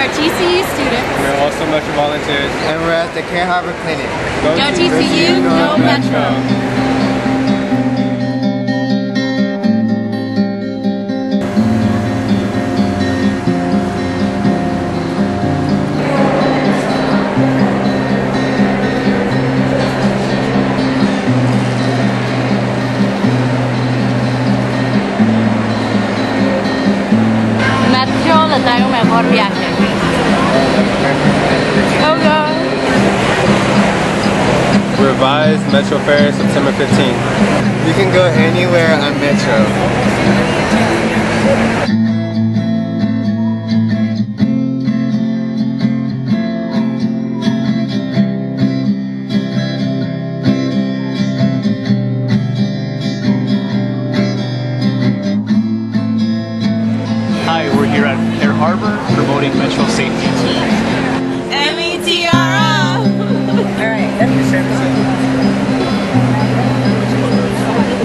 are TCU students. We're also Metro volunteers. And we're at the Care Harbor Clinic. Go TCU, go Metro. Mejor viaje. Go, go. Revised Metro Fare September 15th. You can go anywhere on Metro. Hi, we're here at Care Harbor promoting Metro safety. M E T R O! Alright.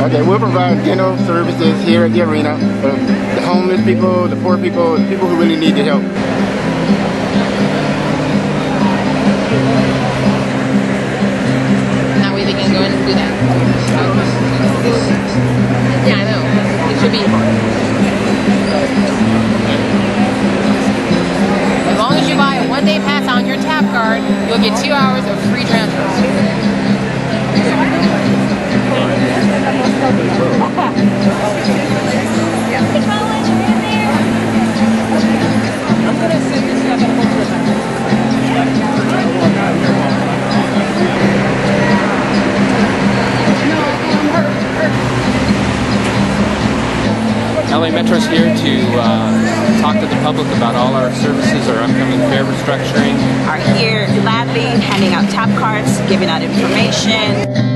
Okay, we'll provide dental services here at the arena. Uh, the homeless people, the poor people, the people who really need the help. That way they can go in and do that. One-day pass on your tap card, you'll get two hours of free transfers. LA Metro's here to uh, talk to the public about all our services, our upcoming fare restructuring. are here gladly handing out tap cards, giving out information.